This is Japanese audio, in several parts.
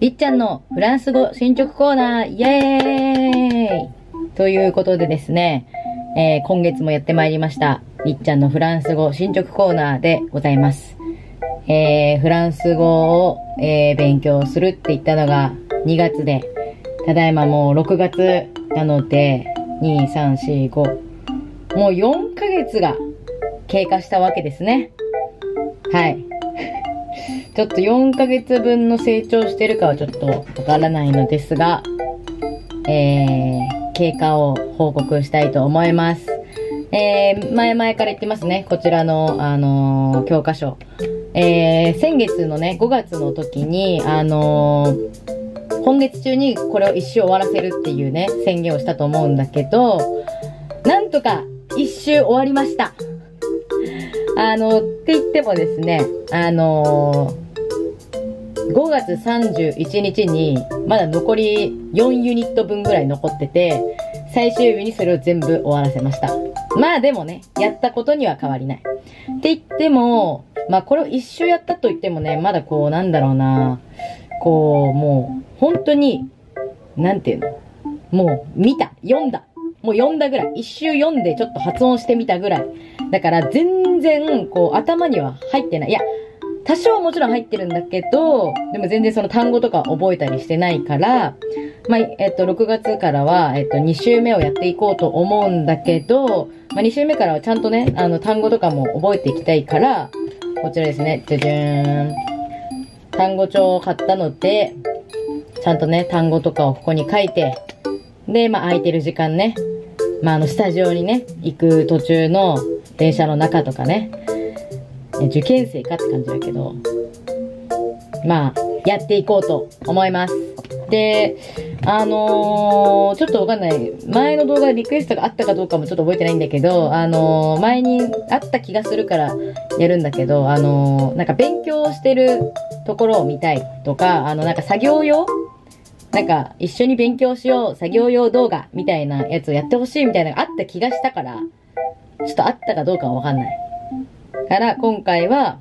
りっちゃんのフランス語進捗コーナー、イエーイということでですね、えー、今月もやってまいりました、りっちゃんのフランス語進捗コーナーでございます。えー、フランス語を、えー、勉強するって言ったのが2月で、ただいまもう6月なので、2、3、4、5、もう4ヶ月が経過したわけですね。はい。ちょっと4ヶ月分の成長してるかはちょっとわからないのですが、えー、経過を報告したいと思います。えー、前々から言ってますね。こちらの、あのー、教科書。えー、先月のね、5月の時に、あのー、今月中にこれを一周終わらせるっていうね、宣言をしたと思うんだけど、なんとか一周終わりました。あの、って言ってもですね、あのー、5月31日に、まだ残り4ユニット分ぐらい残ってて、最終日にそれを全部終わらせました。まあでもね、やったことには変わりない。って言っても、まあこれを一周やったと言ってもね、まだこう、なんだろうな、こう、もう、本当に、なんていうのもう、見た、読んだ、もう読んだぐらい。一周読んでちょっと発音してみたぐらい。だから全然、こう、頭には入ってない。いや、多少もちろん入ってるんだけど、でも全然その単語とか覚えたりしてないから、まあ、えっと、6月からは、えっと、2週目をやっていこうと思うんだけど、まあ、2週目からはちゃんとね、あの、単語とかも覚えていきたいから、こちらですね、じゃじゃーん。単語帳を買ったので、ちゃんとね、単語とかをここに書いて、で、まあ、空いてる時間ね、まあ、あの、スタジオにね、行く途中の電車の中とかね、受験生かって感じだけど、まあ、やっていこうと思います。で、あのー、ちょっとわかんない。前の動画でリクエストがあったかどうかもちょっと覚えてないんだけど、あのー、前にあった気がするからやるんだけど、あのー、なんか勉強してるところを見たいとか、あの、なんか作業用？なんか、一緒に勉強しよう、作業用動画みたいなやつをやってほしいみたいなのがあった気がしたから、ちょっとあったかどうかはわかんない。から、今回は、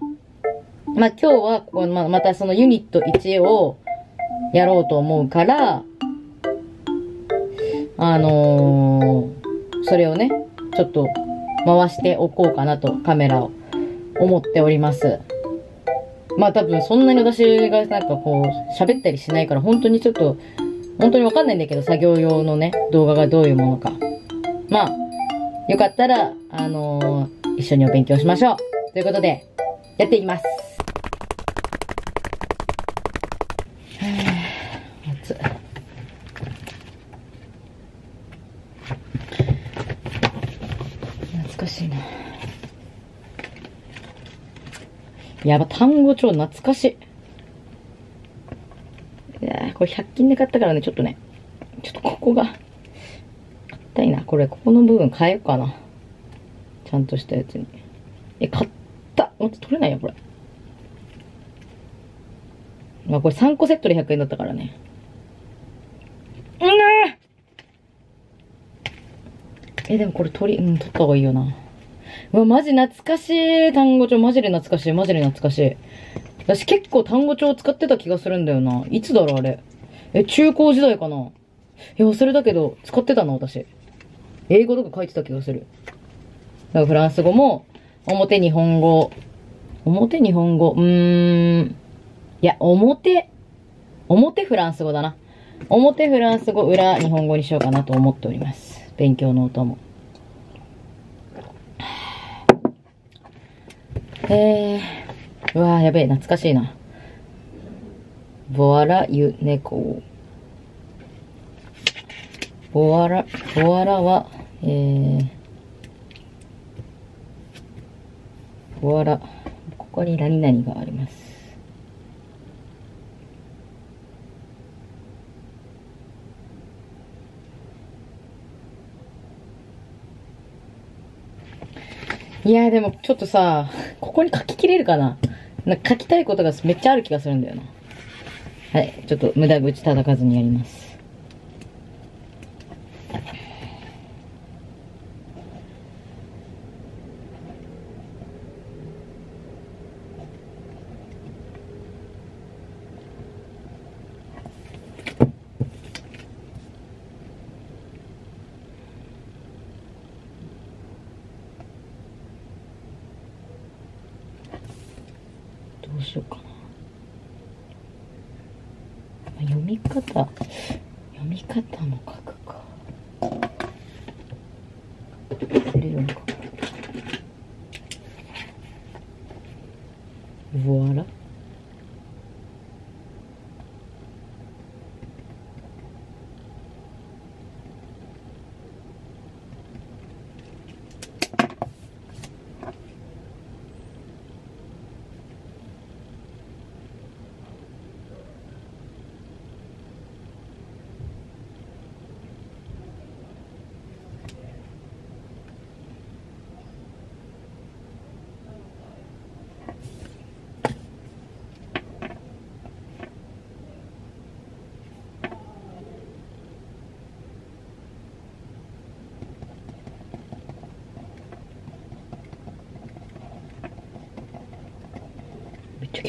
まあ、今日は、ここま、またそのユニット1をやろうと思うから、あのー、それをね、ちょっと回しておこうかなと、カメラを思っております。まあ多分そんなに私がなんかこう喋ったりしないから本当にちょっと本当にわかんないんだけど作業用のね動画がどういうものか。まあよかったらあのー、一緒にお勉強しましょう。ということでやっていきます。懐かしいな。やば、単語帳懐かしい。いやこれ100均で買ったからね、ちょっとね、ちょっとここが、硬いな。これ、ここの部分変えようかな。ゃんとしたやつに。え、買ったもっと取れないよ、これ。まあ、これ3個セットで100円だったからね。うんえ、でもこれ取り、うん、取った方がいいよな。うわ、マジ懐かしい。単語帳、マジで懐かしい。マジで懐かしい。私結構単語帳使ってた気がするんだよな。いつだろう、あれ。え、中高時代かないや、忘れたけど、使ってたな、私。英語とか書いてた気がする。フランス語も、表日本語。表日本語。うーん。いや、表、表フランス語だな。表フランス語、裏日本語にしようかなと思っております。勉強ノートも。えー、うわーやべえ、懐かしいな。ボワラユネコ。ボワラ、ボワラは、えー、ボワラ、ここに何々があります。いやでもちょっとさ、ここに書ききれるかな？なんか書きたいことがめっちゃある気がするんだよな。はい、ちょっと無駄口叩かずにやります。読み方読かったのか出れるのかボワラ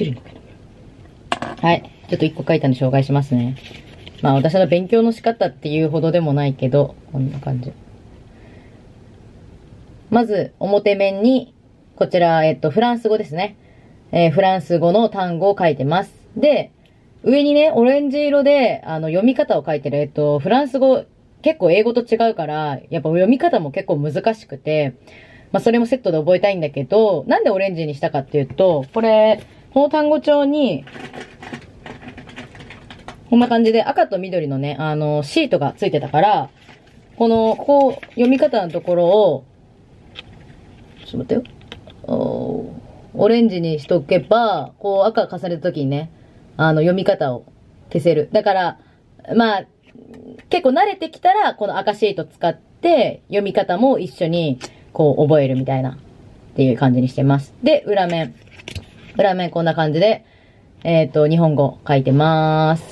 めっちゃ綺麗に書ける。はい。ちょっと一個書いたの紹介しますね。まあ私の勉強の仕方っていうほどでもないけど、こんな感じ。まず、表面に、こちら、えっと、フランス語ですね。えーフランス語の単語を書いてます。で、上にね、オレンジ色で、あの、読み方を書いてる。えっと、フランス語、結構英語と違うから、やっぱ読み方も結構難しくて、まあ、それもセットで覚えたいんだけど、なんでオレンジにしたかっていうと、これ、この単語帳に、こんな感じで赤と緑のね、あの、シートがついてたから、この、こう、読み方のところを、ちょっと待ってよ。オレンジにしとけば、こう赤重ねた時にね、あの、読み方を消せる。だから、まあ、結構慣れてきたら、この赤シート使って、読み方も一緒に、こう、覚えるみたいな、っていう感じにしてます。で、裏面。裏面こんな感じで、えっ、と、日本語書いてます。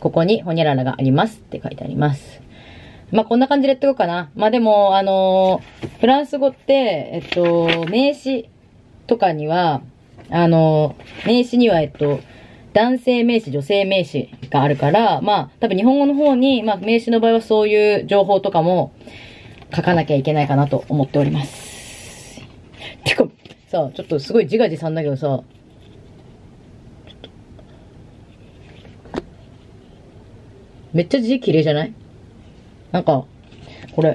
ここに、ほにゃららがありますって書いてあります。まあ、こんな感じでやっていこうかな。まあ、でも、あのーフランス語って、えっと、名詞とかには、あのー名詞には、えっと、男性名詞、女性名詞があるから、まあ、多分日本語の方に、まあ、名詞の場合はそういう情報とかも書かなきゃいけないかなと思っております。てか、さ、ちょっとすごい自画自賛だけどさ、ちょっとめっちゃ字綺麗じゃない？なんか、これ、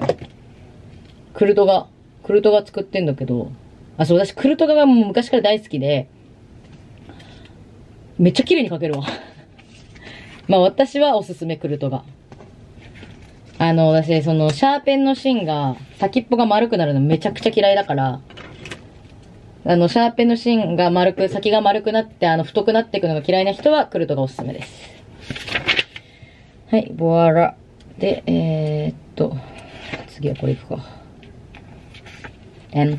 クルトが、クルトが作ってんだけど、あ、そう、私クルトガがもう昔から大好きで、めっちゃ綺麗に描けるわ。まあ私はおすすめクルトが。あの、私、その、シャーペンの芯が、先っぽが丸くなるのめちゃくちゃ嫌いだから、あの、シャーペンの芯が丸く、先が丸くなって、あの、太くなっていくのが嫌いな人は、クルトがおすすめです。はい、ボアラ。で、えー、っと、次はこれいくか。N。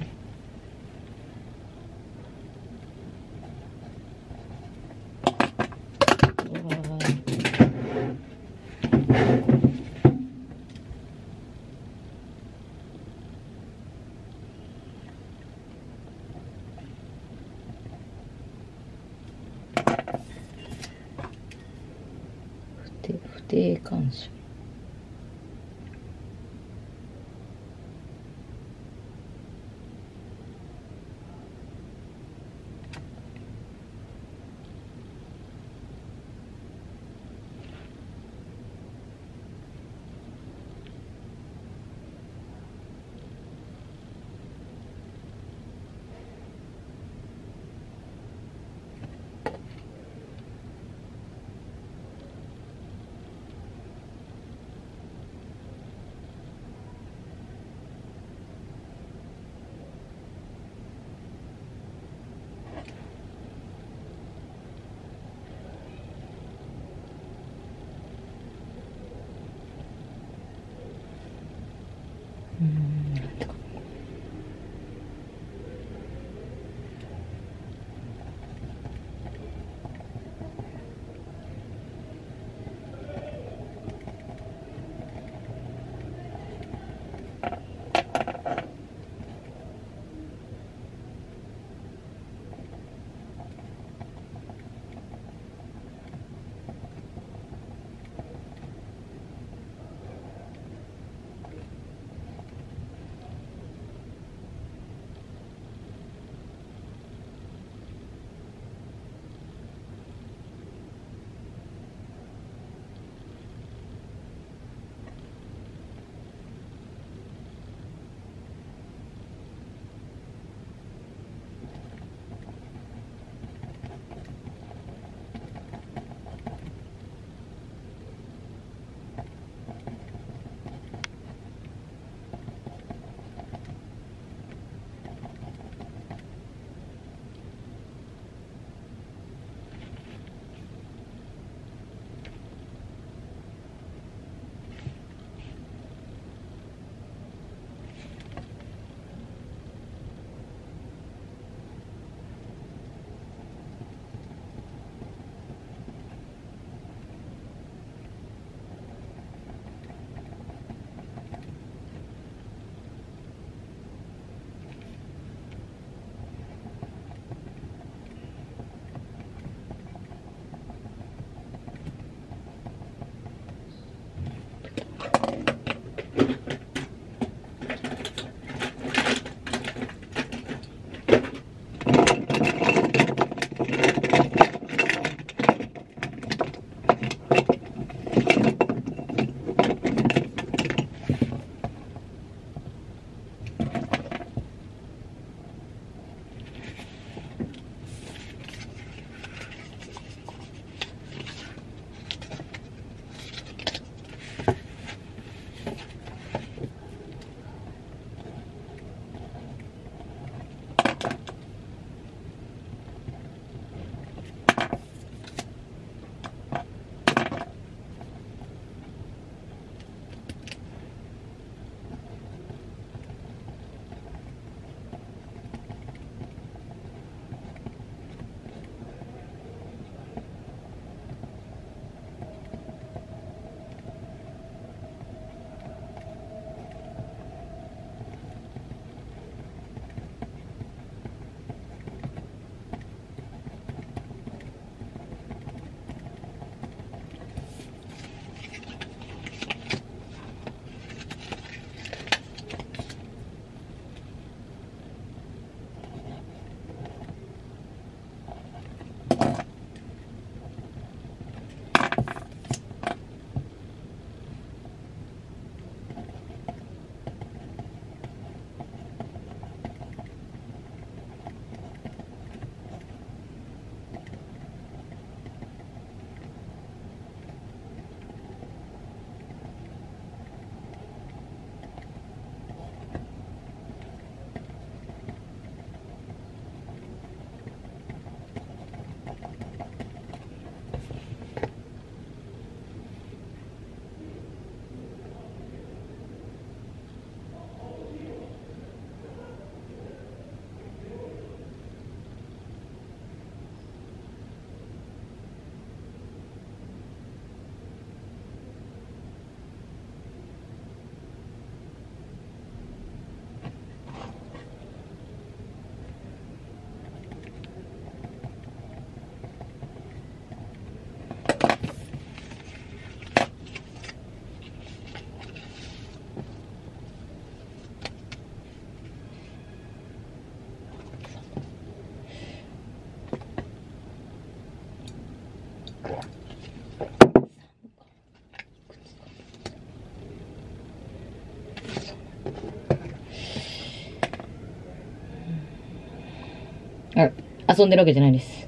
遊んでるわけじゃないです。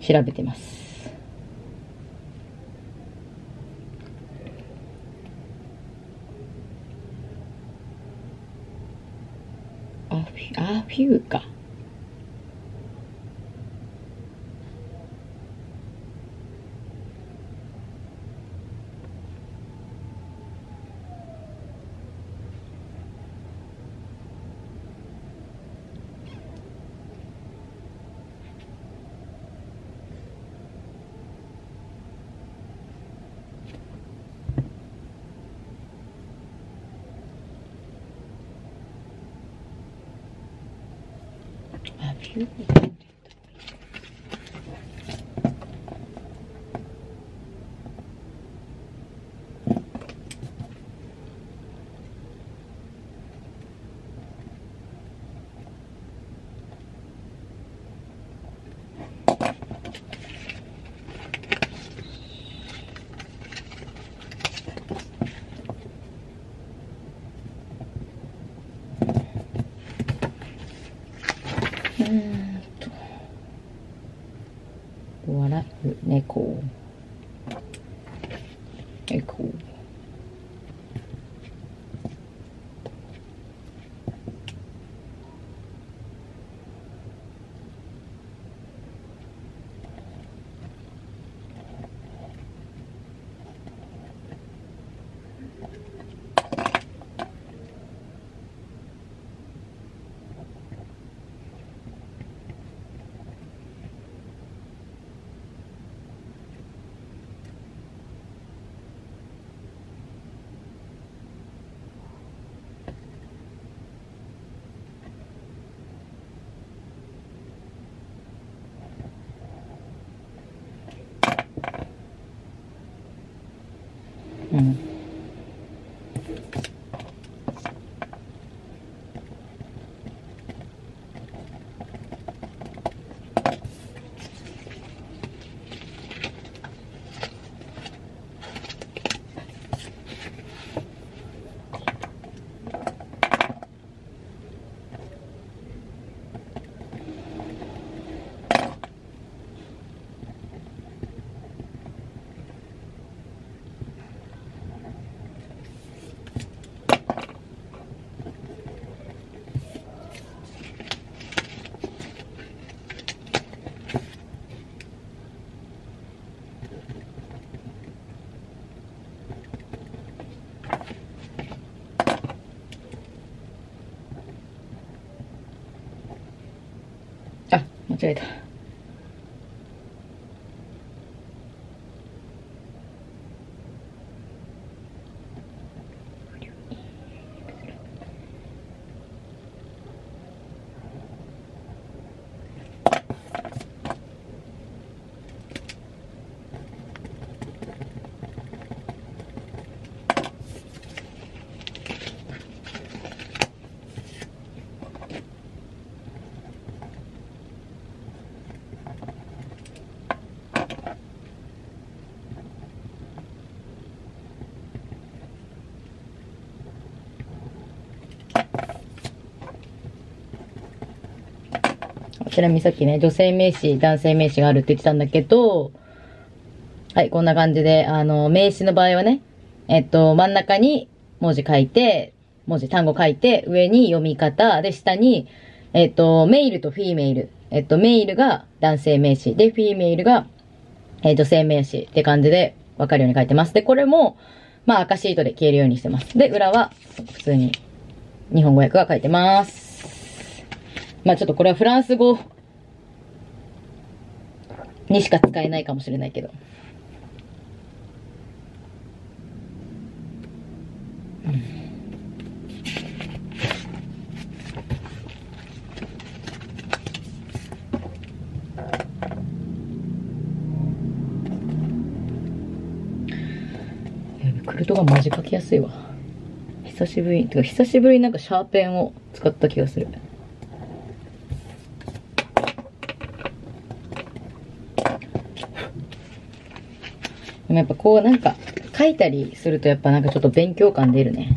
調べてます。アフィ、アフィーか。アあ、間ちなみにさっきね、女性名詞、男性名詞があるって言ってたんだけど、はい、こんな感じで、あの、名詞の場合はね、えっと、真ん中に文字書いて、文字、単語書いて、上に読み方、で、下に、えっと、メイルとフィーメイル。えっと、メイルが男性名詞、で、フィーメイルが、えー女性名詞って感じで分かるように書いてます。で、これも、まあ赤シートで消えるようにしてます。で、裏は、普通に、日本語訳が書いてます。まあちょっとこれはフランス語にしか使えないかもしれないけど。クルトがマジ書きやすいわ。久しぶり、てか久しぶりになんかシャーペンを使った気がする。でもやっぱこうなんか書いたりするとやっぱなんかちょっと勉強感出るね。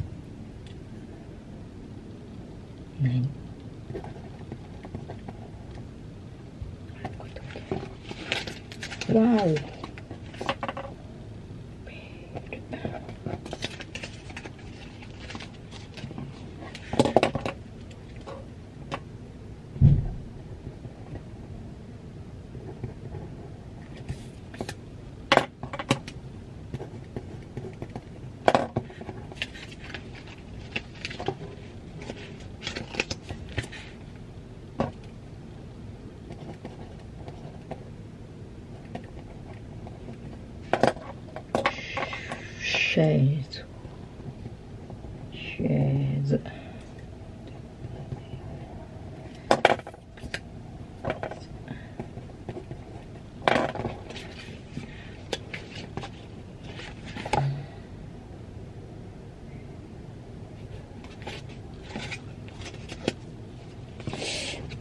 何わお。シェーズ。シェーズ。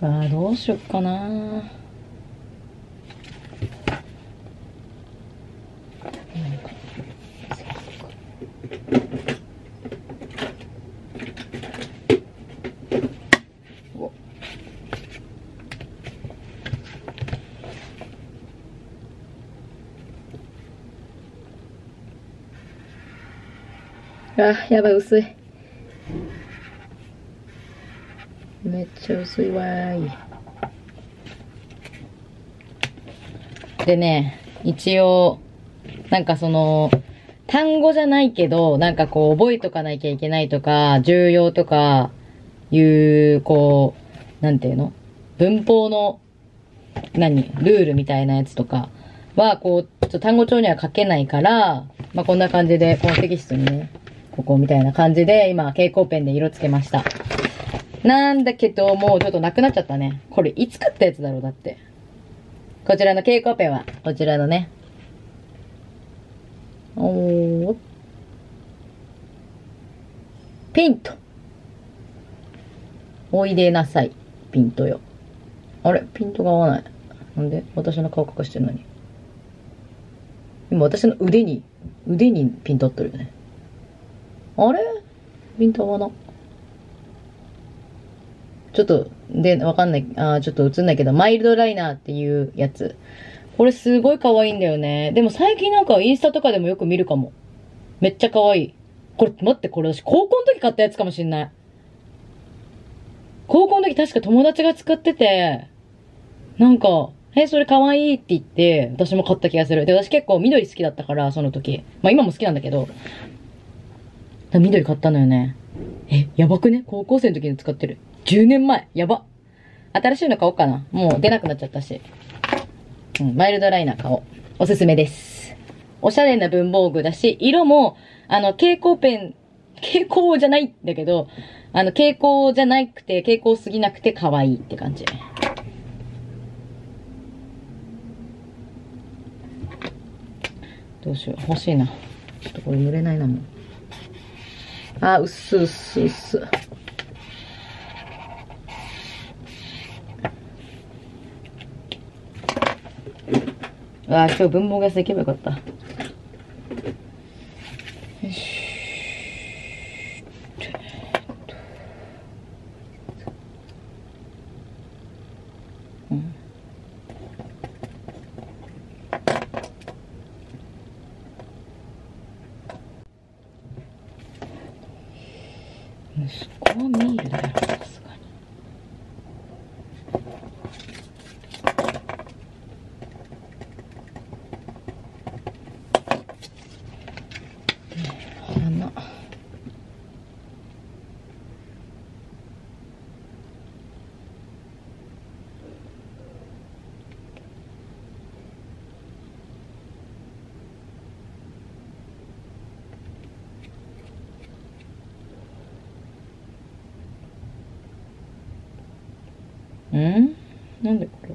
ああ、どうしよっかな。あ、やばい、薄い。めっちゃ薄いわーい。でね、一応、なんかその、単語じゃないけど、なんかこう覚えとかなきゃいけないとか、重要とか、いう、こう、なんていうの？文法の、何？ルールみたいなやつとかは、こう、ちょっと単語帳には書けないから、まあ、こんな感じで、このテキストにね、ここみたいな感じで、今、蛍光ペンで色つけました。なんだけど、もうちょっとなくなっちゃったね。これ、いつ買ったやつだろうだって。こちらの蛍光ペンは、こちらのね。おー。ピント。おいでなさい。ピントよ。あれ？ピントが合わない。なんで？私の顔隠してるのに。今私の腕に、腕にピント合ってるよね。あれ？ピント合わな。ちょっと、で、わかんない。あちょっと映んないけど、マイルドライナーっていうやつ。これすごい可愛いんだよね。でも最近なんかインスタとかでもよく見るかも。めっちゃ可愛い。これ、待って、これ私高校の時買ったやつかもしんない。高校の時確か友達が作ってて、なんか、え、それ可愛いって言って、私も買った気がする。で、私結構緑好きだったから、その時。まあ今も好きなんだけど、緑買ったのよね。え、やばくね？高校生の時に使ってる。10年前。やば。新しいの買おうかな。もう出なくなっちゃったし。うん、マイルドライナー買おう。おすすめです。おしゃれな文房具だし、色も、あの、蛍光ペン、蛍光じゃないんだけど、あの、蛍光じゃなくて、蛍光すぎなくて可愛いって感じ。どうしよう。欲しいな。ちょっとこれ濡れないなもん。あ、うっすうっすうっす。あ、今日文房具屋さん行けばよかった。よし。息子はミールだよさすがに花んなんでこれ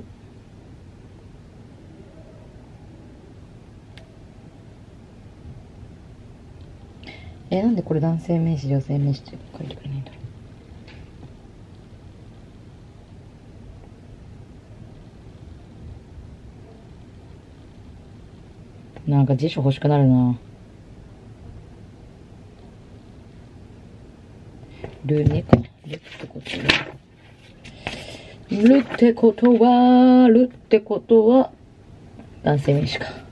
え、なんでこれ男性名詞、女性名詞って書いてくれないんだろう。なんか辞書欲しくなるな。ルネか。ルってことは。るってことは、るってことは、男性名詞か。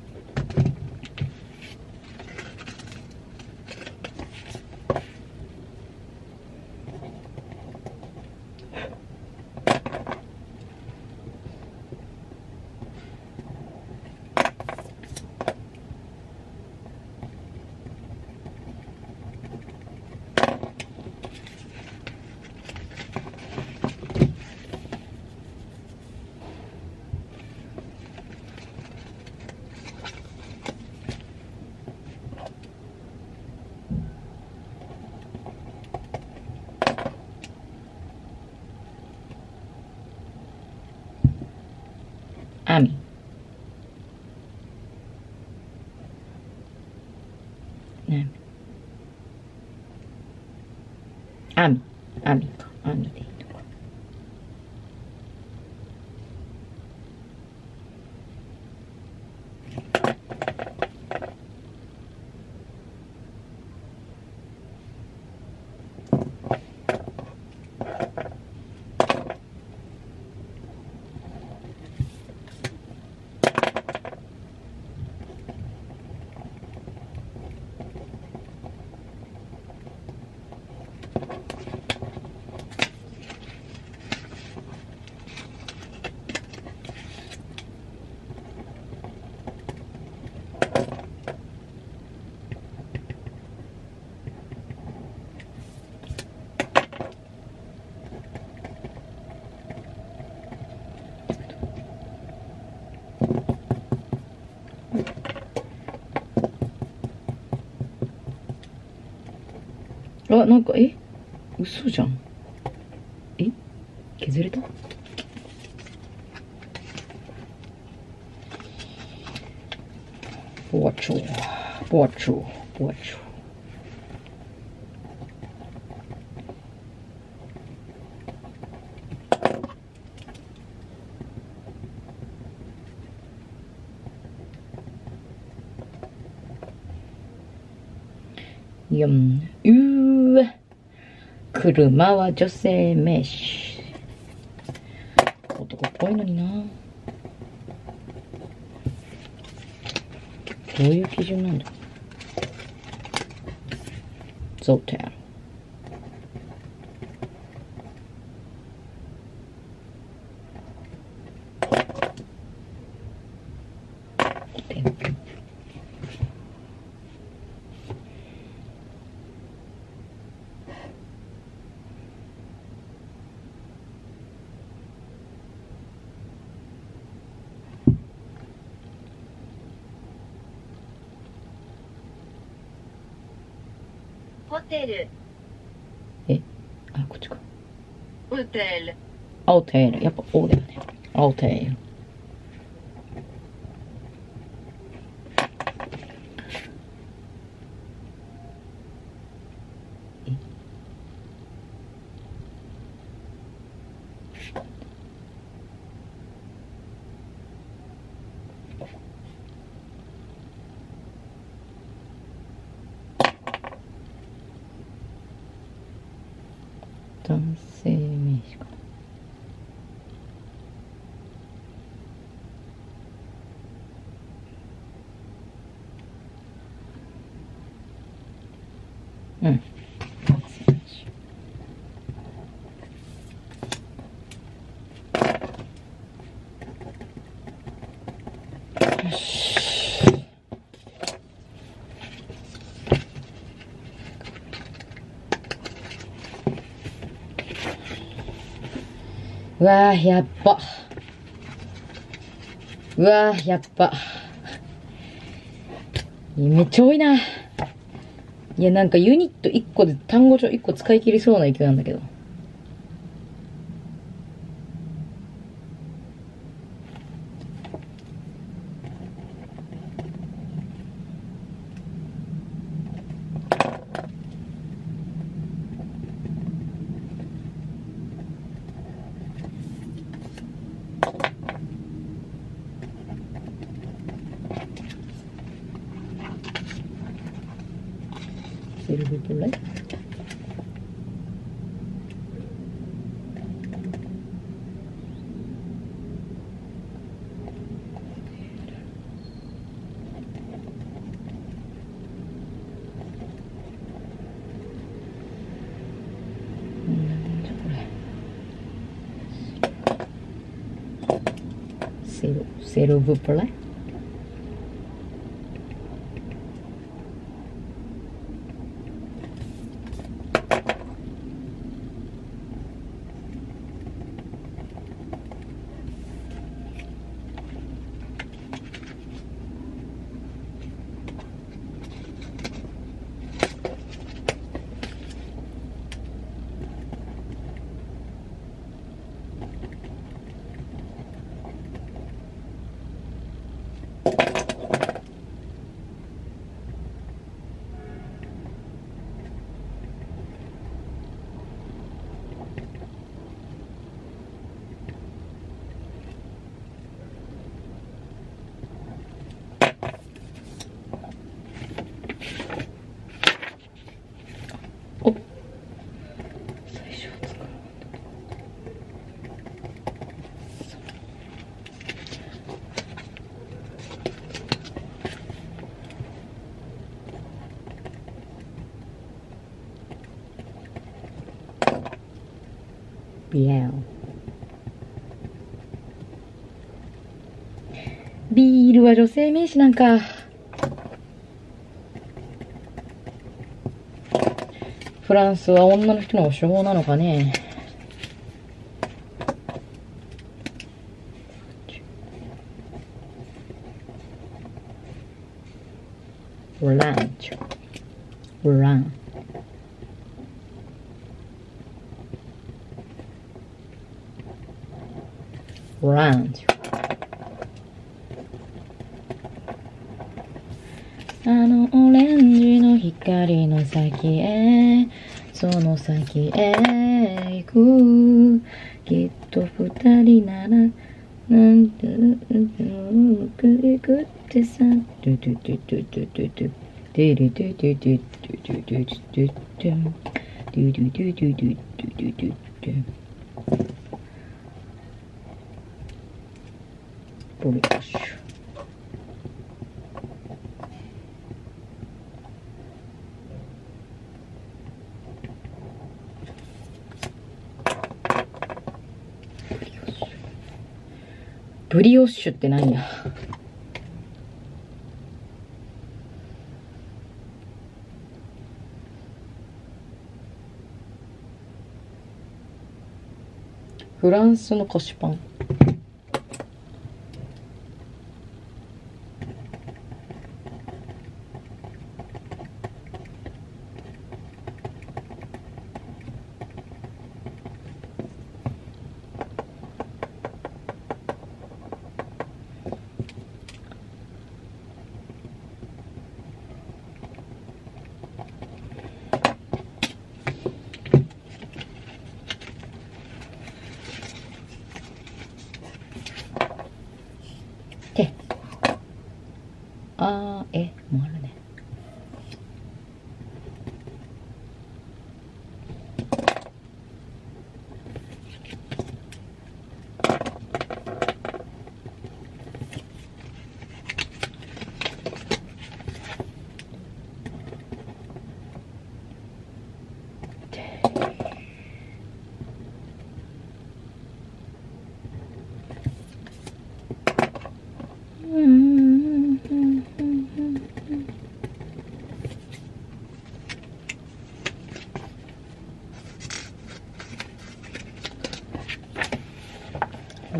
なんかえ？嘘じゃん。え？削れた？包丁包丁包丁4うわ車は女性名詞。男っぽいのにな。どういう基準なんだ？ゾーテンル。ホテル、あ、こっちか。ホテル、アオテール。やっぱ O だよね。アオテール。男性名詞かな。うん。男性名詞よし。うわー、やっぱ。うわー、やっば。めっちゃ多いな。いや、なんかユニット1個で単語帳1個使い切りそうな勢いなんだけど。quero ouvir por lá. ビエルビールは女性名詞なんか。フランスは女の人の手法なのかね。ドゥドゥドゥドゥドゥドゥドゥドゥドゥポリッシュブリオッシュって何や？フランスの菓子パン。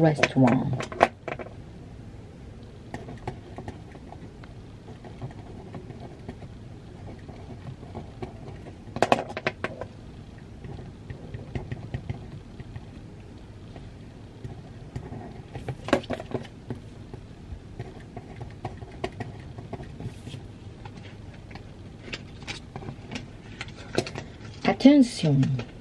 Restaurant. Attention.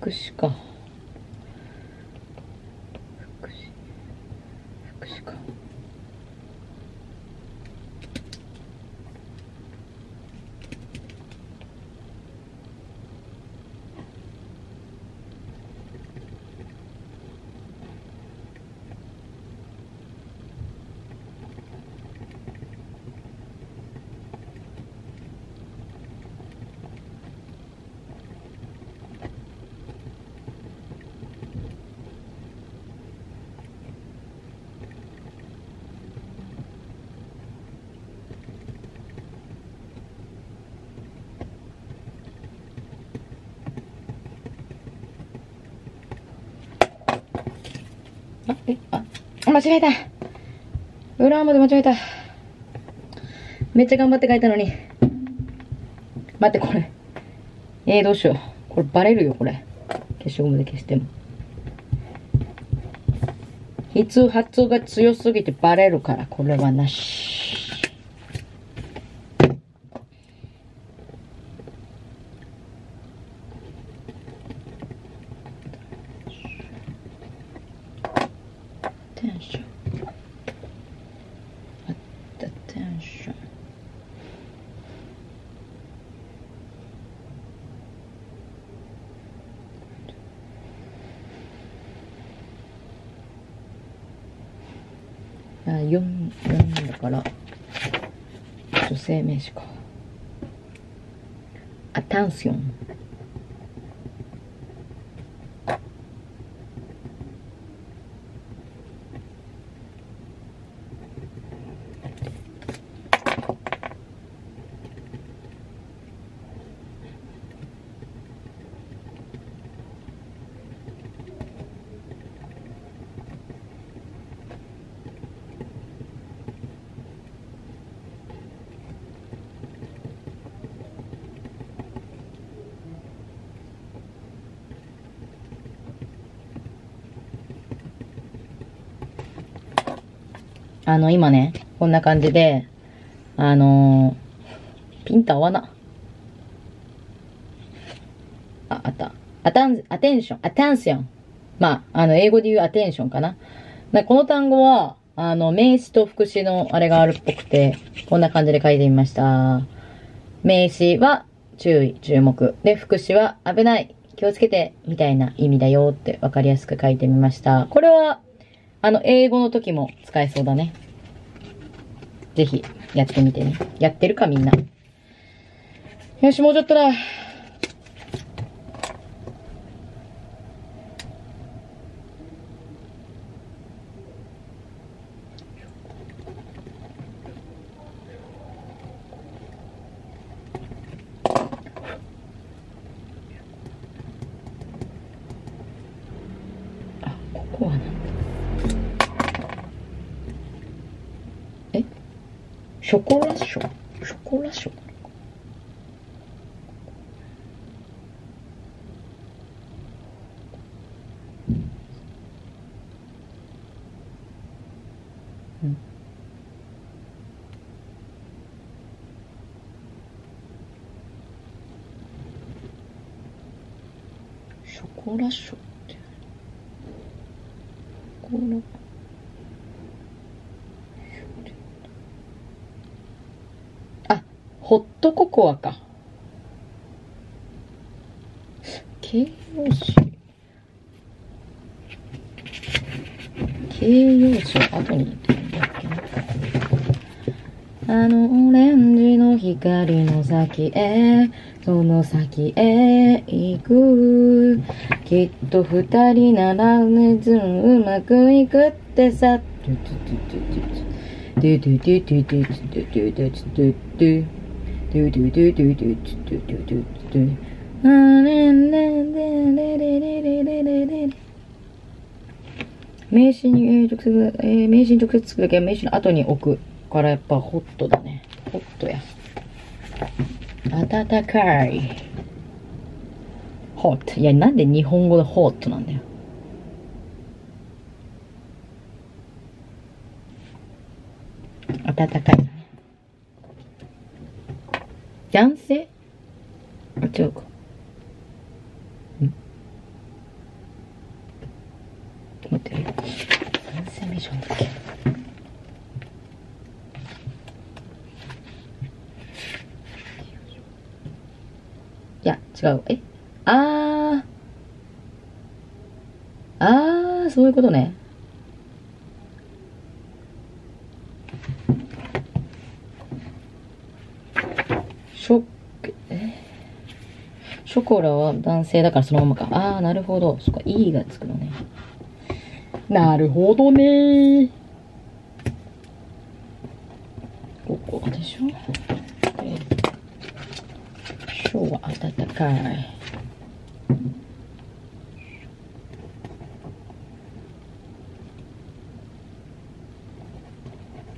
福祉か。間違えた。裏まで間違えた。めっちゃ頑張って書いたのに。待ってこれ。えー、どうしよう。これバレるよこれ。消しゴムで消しても。筆圧が強すぎてバレるからこれはなし。inglês. Attention. あの、今ね、こんな感じで、あのー、ピンと合わな。あ、あった。アタン、アテンション、アテンション。まあ、あの、英語で言うアテンションかな。なこの単語は、あの、名詞と副詞のあれがあるっぽくて、こんな感じで書いてみました。名詞は注意、注目。で、副詞は危ない、気をつけて、みたいな意味だよって分かりやすく書いてみました。これは、あの、英語の時も使えそうだね。ぜひやってみてね。やってるかみんな。よし、もうちょっとだ。ショコラショショコラショショコラショって。このトココアか。形容詞。形容詞あ後に言ってるんだっけ？な。あのオレンジの光の先へ、その先へ行く。きっと二人ならねずうまくいくってさ。トゥトゥトゥトゥトゥトゥトゥトゥトゥトゥトゥトゥドゥドゥドゥドゥドゥドゥドゥドゥドゥドゥドゥ名刺に、えー、直接、えー、名刺に直接つくだけは名刺の後に置くからやっぱホットだね。ホットや。暖かい。ホット。いや、なんで日本語でホットなんだよ。暖かい。キャンセあ、違うか。ん待って、キャンセビジョンだっけ？いや、違う。え？あー。あー、そういうことね。コラは男性だからそのままか。あー、なるほど。そっか、E がつくのね。なるほどねここでしょえ今日は暖かい。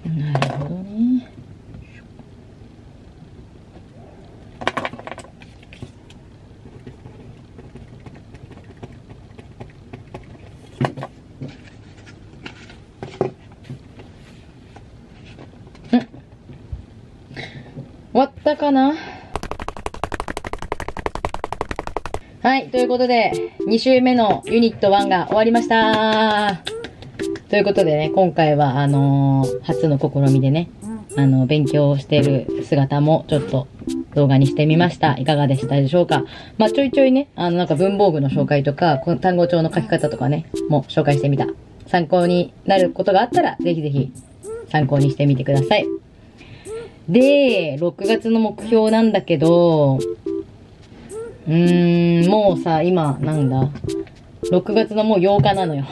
なるほどね。うん。終わったかなはい、ということで、2週目のユニット1が終わりましたということでね、今回は、あのー初の試みでね、あの、勉強している姿もちょっと動画にしてみました。いかがでしたでしょうかまあ、ちょいちょいね、あの、なんか文房具の紹介とか、この単語帳の書き方とかね、も紹介してみた。参考になることがあったら、ぜひぜひ参考にしてみてください。で、6月の目標なんだけど、うーん、もうさ、今、なんだ？6月のもう8日なのよ。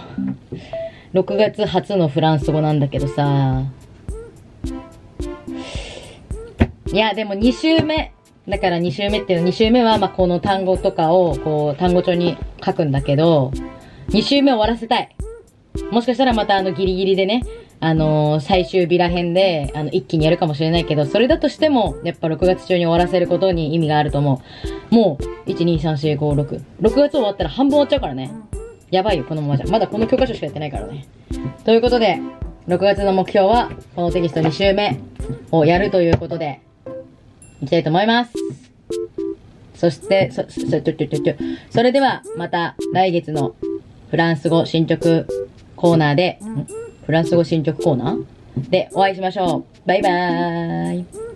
6月初のフランス語なんだけどさ。いや、でも2週目。だから2週目っていうの、2週目は、ま、この単語とかを、こう、単語帳に書くんだけど、2週目終わらせたい。もしかしたらまたあのギリギリでね、あのー最終日ら辺で、あの、一気にやるかもしれないけど、それだとしても、やっぱ6月中に終わらせることに意味があると思う。もう、1、2、3、4、5、6。6月終わったら半分終わっちゃうからね。やばいよ、このままじゃ。まだこの教科書しかやってないからね。ということで、6月の目標は、このテキスト2週目をやるということで、いきたいと思います。そして、そ、そ、ちょ、ちょ、ちょ、ちょ、それでは、また来月のフランス語進捗コーナーで、んフランス語進捗コーナーでお会いしましょう。バイバーイ。